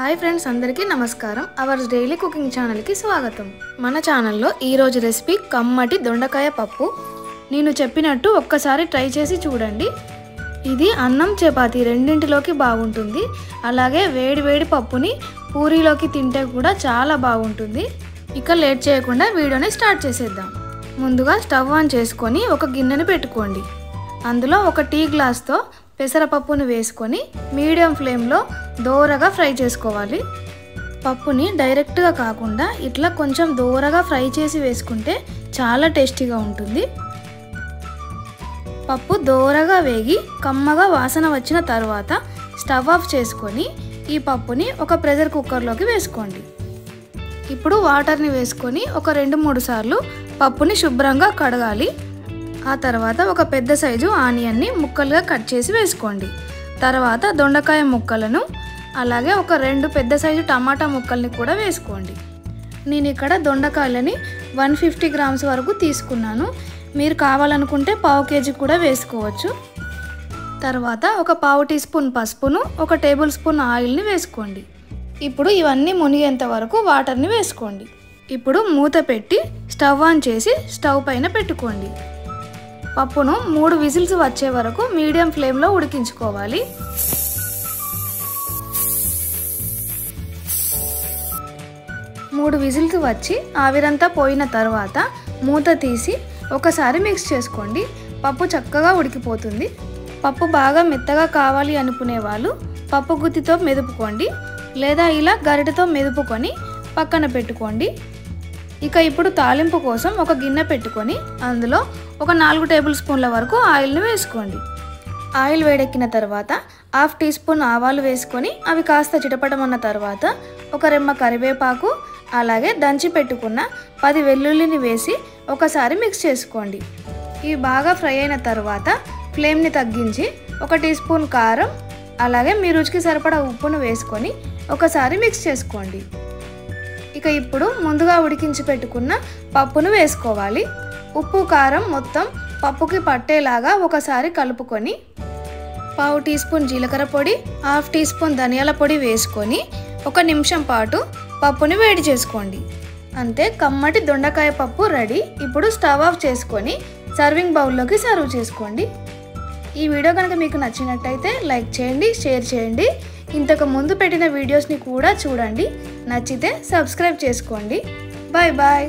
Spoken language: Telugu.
హాయ్ ఫ్రెండ్స్ అందరికీ నమస్కారం. అవర్స్ డైలీ కుకింగ్ ఛానల్కి స్వాగతం. మన ఛానల్లో ఈరోజు రెసిపీ కమ్మటి దొండకాయ పప్పు. నేను చెప్పినట్టు ఒక్కసారి ట్రై చేసి చూడండి. ఇది అన్నం చపాతి రెండింటిలోకి బాగుంటుంది. అలాగే వేడి వేడి పప్పుని పూరీలోకి తింటే కూడా చాలా బాగుంటుంది. ఇక లేట్ చేయకుండా వీడియోని స్టార్ట్ చేసేద్దాం. ముందుగా స్టవ్ ఆన్ చేసుకొని ఒక గిన్నెని పెట్టుకోండి. అందులో ఒక టీ గ్లాస్తో పెసరపప్పును వేసుకొని మీడియం ఫ్లేమ్లో దోరగా ఫ్రై చేసుకోవాలి. పప్పుని డైరెక్ట్గా కాకుండా ఇట్లా కొంచెం దోరగా ఫ్రై చేసి వేసుకుంటే చాలా టేస్టీగా ఉంటుంది. పప్పు దోరగా వేగి కమ్మగా వాసన వచ్చిన తర్వాత స్టవ్ ఆఫ్ చేసుకొని ఈ పప్పుని ఒక ప్రెషర్ కుక్కర్లోకి వేసుకోండి. ఇప్పుడు వాటర్ని వేసుకొని ఒక రెండు మూడు సార్లు పప్పుని శుభ్రంగా కడగాలి. ఆ తర్వాత ఒక పెద్ద సైజు ఆనియన్ని ముక్కలుగా కట్ చేసి వేసుకోండి. తర్వాత దొండకాయ ముక్కలను అలాగే ఒక రెండు పెద్ద సైజు టమాటా ముక్కల్ని కూడా వేసుకోండి. నేను ఇక్కడ దొండకాయలని వన్ ఫిఫ్టీ గ్రామ్స్ వరకు తీసుకున్నాను. మీరు కావాలనుకుంటే పావు కేజీ కూడా వేసుకోవచ్చు. తర్వాత ఒక పావు టీ స్పూన్ పసుపును ఒక టేబుల్ స్పూన్ ఆయిల్ని వేసుకోండి. ఇప్పుడు ఇవన్నీ మునిగేంత వరకు వాటర్ని వేసుకోండి. ఇప్పుడు మూత పెట్టి స్టవ్ ఆన్ చేసి స్టవ్ పైన పెట్టుకోండి. పప్పును మూడు విజిల్స్ వచ్చే వరకు మీడియం ఫ్లేమ్లో ఉడికించుకోవాలి. మూడు విజిల్స్ వచ్చి ఆవిరంతా పోయిన తర్వాత మూత తీసి ఒకసారి మిక్స్ చేసుకోండి. పప్పు చక్కగా ఉడికిపోతుంది. పప్పు బాగా మెత్తగా కావాలి అనుకునే వాళ్ళు పప్పు గుత్తితో మెదుపుకోండి. లేదా ఇలా గరిటతో మెదుపుకొని పక్కన పెట్టుకోండి. ఇక ఇప్పుడు తాలింపు కోసం ఒక గిన్నె పెట్టుకొని అందులో ఒక నాలుగు టేబుల్ స్పూన్ల వరకు ఆయిల్ని వేసుకోండి. ఆయిల్ వేడెక్కిన తర్వాత హాఫ్ టీ స్పూన్ ఆవాలు వేసుకొని అవి కాస్త చిటపటమన్న తర్వాత ఒక రెమ్మ కరివేపాకు అలాగే దంచి పెట్టుకున్న పది వెల్లుల్లిని వేసి ఒకసారి మిక్స్ చేసుకోండి. ఇవి బాగా ఫ్రై అయిన తర్వాత ఫ్లేమ్ని తగ్గించి ఒక టీ స్పూన్ కారం అలాగే మీ రుచికి సరిపడా ఉప్పును వేసుకొని ఒకసారి మిక్స్ చేసుకోండి. ఇక ఇప్పుడు ముందుగా ఉడికించి పెట్టుకున్న పప్పును వేసుకోవాలి. ఉప్పు కారం మొత్తం పప్పుకి పట్టేలాగా ఒకసారి కలుపుకొని పావు టీ స్పూన్ జీలకర్ర పొడి హాఫ్ టీ స్పూన్ ధనియాల పొడి వేసుకొని ఒక నిమిషం పాటు పప్పుని వేడి చేసుకోండి. అంతే కమ్మటి దొండకాయ పప్పు రెడీ. ఇప్పుడు స్టవ్ ఆఫ్ చేసుకొని సర్వింగ్ బౌల్లోకి సర్వ్ చేసుకోండి. ఈ వీడియో కనుక మీకు నచ్చినట్టయితే లైక్ చేయండి షేర్ చేయండి. ఇంతకు ముందు పెట్టిన వీడియోస్ని కూడా చూడండి. నచ్చితే సబ్స్క్రైబ్ చేసుకోండి. Bye bye